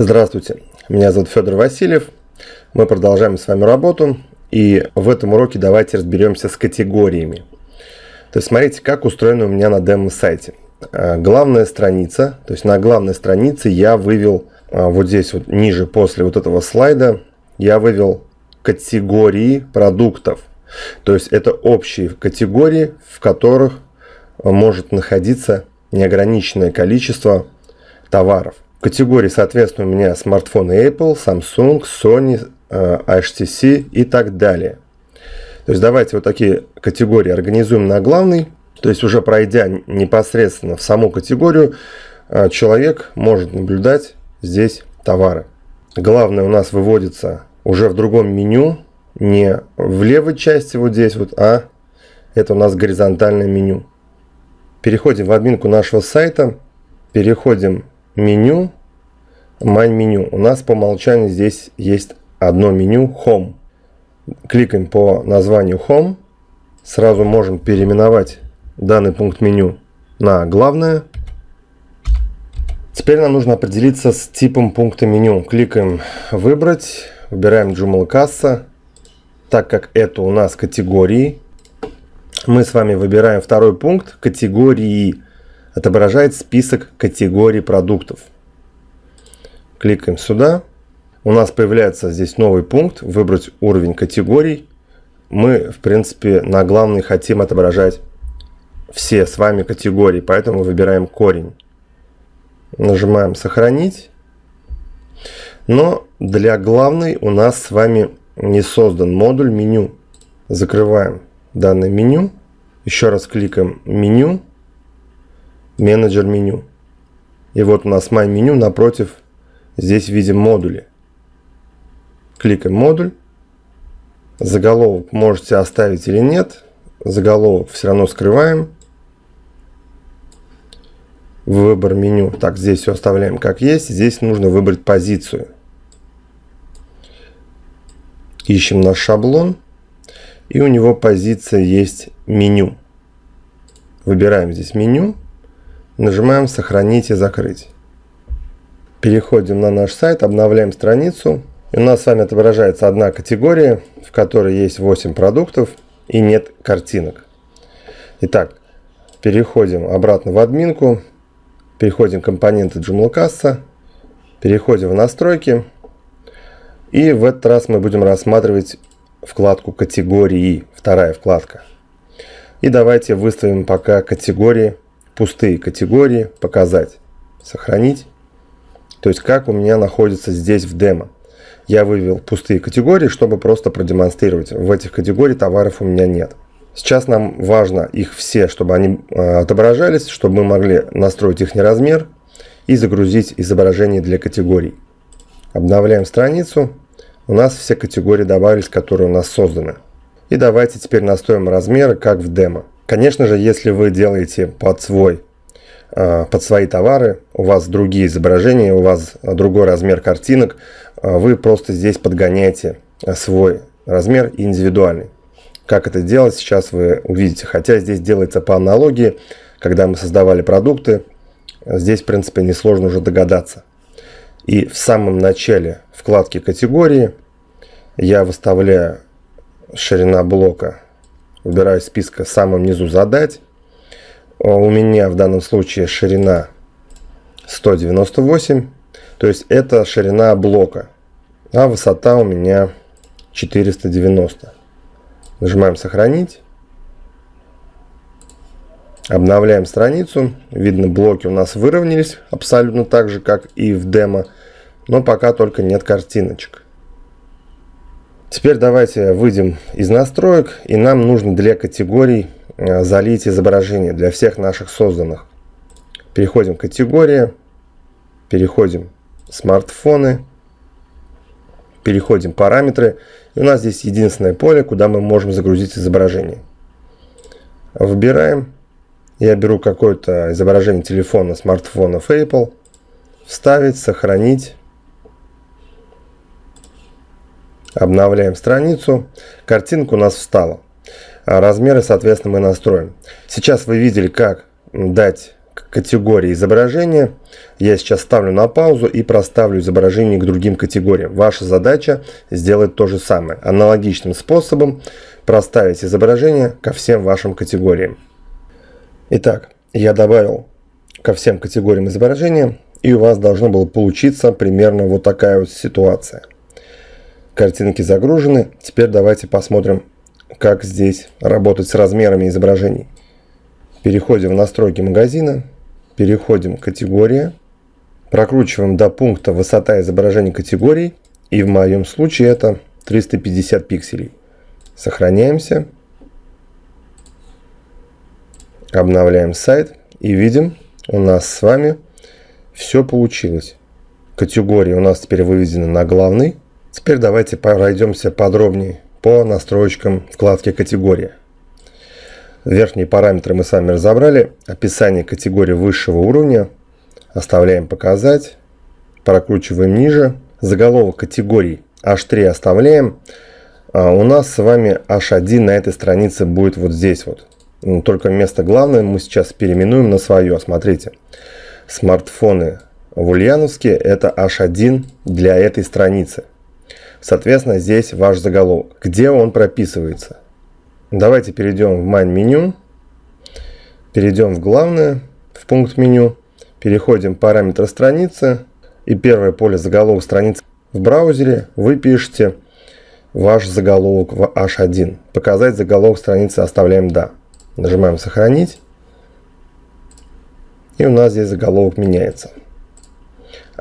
Здравствуйте, меня зовут Федор Васильев. Мы продолжаем с вами работу. И в этом уроке давайте разберемся с категориями. То есть смотрите, как устроено у меня на демо-сайте. А, главная страница, то есть на главной странице я вывел а, вот здесь вот ниже после вот этого слайда, я вывел категории продуктов. То есть это общие категории, в которых может находиться неограниченное количество товаров. Категории, соответственно, у меня смартфоны Apple, Samsung, Sony, э, HTC и так далее. То есть давайте вот такие категории организуем на главный. То есть уже пройдя непосредственно в саму категорию, э, человек может наблюдать здесь товары. Главное у нас выводится уже в другом меню, не в левой части вот здесь вот, а это у нас горизонтальное меню. Переходим в админку нашего сайта, переходим меню, My меню. У нас по умолчанию здесь есть одно меню Home. Кликаем по названию Home. Сразу можем переименовать данный пункт меню на главное. Теперь нам нужно определиться с типом пункта меню. Кликаем «Выбрать», выбираем Joomla касса. Так как это у нас категории, мы с вами выбираем второй пункт «Категории» отображает список категорий продуктов. Кликаем сюда. У нас появляется здесь новый пункт «Выбрать уровень категорий». Мы, в принципе, на главный хотим отображать все с вами категории, поэтому выбираем корень. Нажимаем «Сохранить». Но для главной у нас с вами не создан модуль меню. Закрываем данное меню. Еще раз кликаем «Меню», менеджер меню. И вот у нас My меню напротив. Здесь видим модули. Кликаем модуль. Заголовок можете оставить или нет. Заголовок все равно скрываем. Выбор меню. Так, здесь все оставляем как есть. Здесь нужно выбрать позицию. Ищем наш шаблон. И у него позиция есть меню. Выбираем здесь меню. Нажимаем «Сохранить и закрыть». Переходим на наш сайт, обновляем страницу. И у нас с вами отображается одна категория, в которой есть 8 продуктов и нет картинок. Итак, переходим обратно в админку, переходим в компоненты Joomla касса, переходим в настройки. И в этот раз мы будем рассматривать вкладку категории, вторая вкладка. И давайте выставим пока категории пустые категории, показать, сохранить. То есть как у меня находится здесь в демо. Я вывел пустые категории, чтобы просто продемонстрировать. В этих категориях товаров у меня нет. Сейчас нам важно их все, чтобы они э, отображались, чтобы мы могли настроить их размер и загрузить изображение для категорий. Обновляем страницу. У нас все категории добавились, которые у нас созданы. И давайте теперь настроим размеры, как в демо. Конечно же, если вы делаете под свой а, под свои товары, у вас другие изображения, у вас другой размер картинок, а, вы просто здесь подгоняете свой размер индивидуальный. Как это делать, сейчас вы увидите. Хотя здесь делается по аналогии, когда мы создавали продукты, здесь, в принципе, несложно уже догадаться. И в самом начале вкладки категории я выставляю ширина блока Выбираю списка в самом низу задать. У меня в данном случае ширина 198. То есть это ширина блока. А высота у меня 490. Нажимаем сохранить. Обновляем страницу. Видно, блоки у нас выровнялись абсолютно так же, как и в демо. Но пока только нет картиночек. Теперь давайте выйдем из настроек, и нам нужно для категорий э, залить изображение для всех наших созданных. Переходим в категории, переходим смартфоны, переходим параметры. И у нас здесь единственное поле, куда мы можем загрузить изображение. Выбираем. Я беру какое-то изображение телефона, смартфонов Apple. Вставить, сохранить. Обновляем страницу. Картинка у нас встала. А размеры, соответственно, мы настроим. Сейчас вы видели, как дать категории изображения. Я сейчас ставлю на паузу и проставлю изображение к другим категориям. Ваша задача сделать то же самое. Аналогичным способом проставить изображение ко всем вашим категориям. Итак, я добавил ко всем категориям изображения, и у вас должно было получиться примерно вот такая вот ситуация. Картинки загружены. Теперь давайте посмотрим, как здесь работать с размерами изображений. Переходим в настройки магазина, переходим в категория, прокручиваем до пункта высота изображения категорий, и в моем случае это 350 пикселей. Сохраняемся, обновляем сайт и видим, у нас с вами все получилось. Категории у нас теперь выведены на главный. Теперь давайте пройдемся подробнее по настройкам вкладки «Категория». Верхние параметры мы с вами разобрали. Описание категории высшего уровня. Оставляем «Показать». Прокручиваем ниже. Заголовок категорий H3 оставляем. А у нас с вами H1 на этой странице будет вот здесь вот. Ну, только место главное мы сейчас переименуем на свое. Смотрите. Смартфоны в Ульяновске это H1 для этой страницы. Соответственно, здесь ваш заголовок. Где он прописывается? Давайте перейдем в Майн меню. Перейдем в главное, в пункт меню. Переходим в параметры страницы. И первое поле заголовок страницы в браузере вы пишете ваш заголовок в H1. Показать заголовок страницы оставляем «Да». Нажимаем «Сохранить». И у нас здесь заголовок меняется.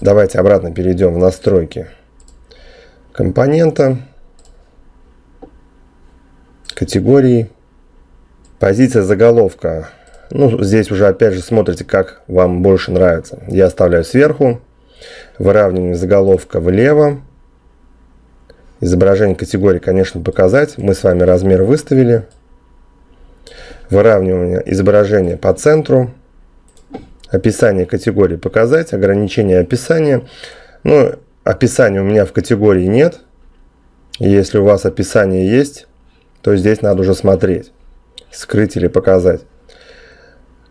Давайте обратно перейдем в настройки компонента категории. Позиция заголовка. Ну, здесь уже опять же смотрите, как вам больше нравится. Я оставляю сверху. Выравнивание заголовка влево. Изображение категории, конечно, показать. Мы с вами размер выставили. Выравнивание изображения по центру. Описание категории показать. Ограничение описания. Ну, описания у меня в категории нет. Если у вас описание есть, то здесь надо уже смотреть, скрыть или показать.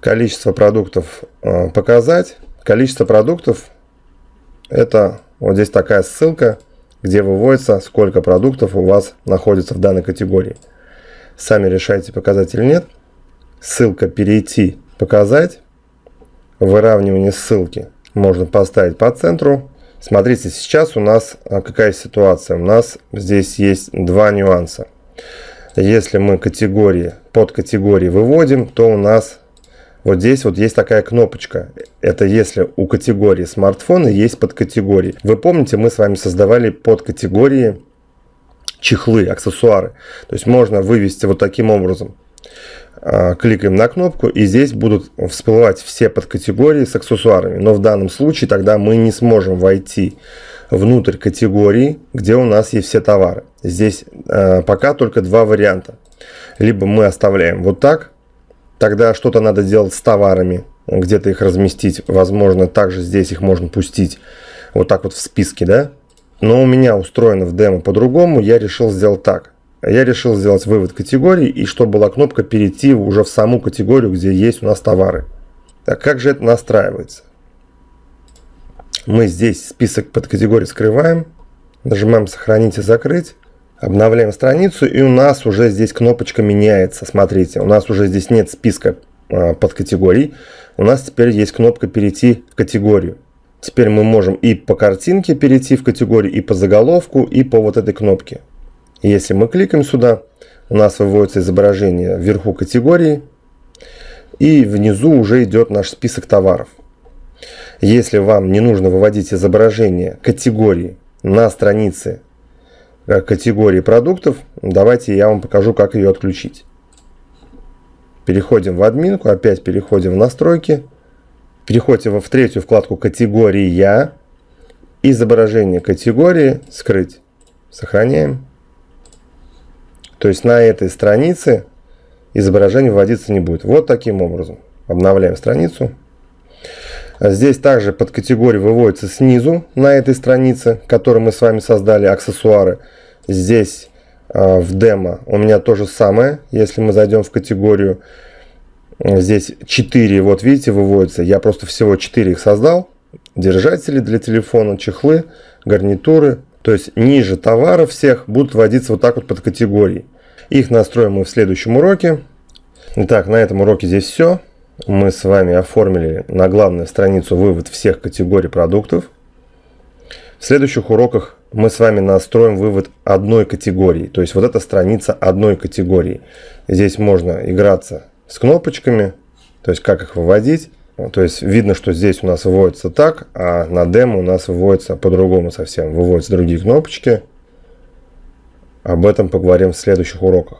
Количество продуктов э, показать. Количество продуктов это вот здесь такая ссылка, где выводится, сколько продуктов у вас находится в данной категории. Сами решайте, показать или нет. Ссылка «Перейти», «Показать». Выравнивание ссылки можно поставить по центру. Смотрите, сейчас у нас э, какая ситуация. У нас здесь есть два нюанса. Если мы категории, под категории выводим, то у нас вот здесь вот есть такая кнопочка. Это если у категории смартфона есть подкатегории. Вы помните, мы с вами создавали подкатегории чехлы, аксессуары. То есть можно вывести вот таким образом. А, кликаем на кнопку и здесь будут всплывать все подкатегории с аксессуарами. Но в данном случае тогда мы не сможем войти внутрь категории, где у нас есть все товары. Здесь э, пока только два варианта. Либо мы оставляем вот так, тогда что-то надо делать с товарами, где-то их разместить. Возможно, также здесь их можно пустить вот так вот в списке, да. Но у меня устроено в демо по-другому, я решил сделать так. Я решил сделать вывод категории и чтобы была кнопка перейти уже в саму категорию, где есть у нас товары. Так как же это настраивается? Мы здесь список под категории скрываем, нажимаем сохранить и закрыть, обновляем страницу и у нас уже здесь кнопочка меняется. Смотрите, у нас уже здесь нет списка а, под категорий, у нас теперь есть кнопка перейти в категорию. Теперь мы можем и по картинке перейти в категорию, и по заголовку, и по вот этой кнопке. Если мы кликаем сюда, у нас выводится изображение вверху категории, и внизу уже идет наш список товаров. Если вам не нужно выводить изображение категории на странице э, категории продуктов, давайте я вам покажу, как ее отключить. Переходим в админку, опять переходим в настройки, переходим в третью вкладку «Категория», изображение категории «Скрыть». Сохраняем. То есть на этой странице изображение вводиться не будет. Вот таким образом. Обновляем страницу. Здесь также под категорию выводится снизу на этой странице, которую мы с вами создали, аксессуары. Здесь э, в демо у меня то же самое. Если мы зайдем в категорию Здесь 4, вот видите, выводятся. Я просто всего 4 их создал. Держатели для телефона, чехлы, гарнитуры. То есть ниже товаров всех будут вводиться вот так вот под категории. Их настроим мы в следующем уроке. Итак, на этом уроке здесь все. Мы с вами оформили на главную страницу вывод всех категорий продуктов. В следующих уроках мы с вами настроим вывод одной категории. То есть вот эта страница одной категории. Здесь можно играться с кнопочками, то есть как их выводить. То есть видно, что здесь у нас выводится так, а на демо у нас выводится по-другому совсем. Выводятся другие кнопочки. Об этом поговорим в следующих уроках.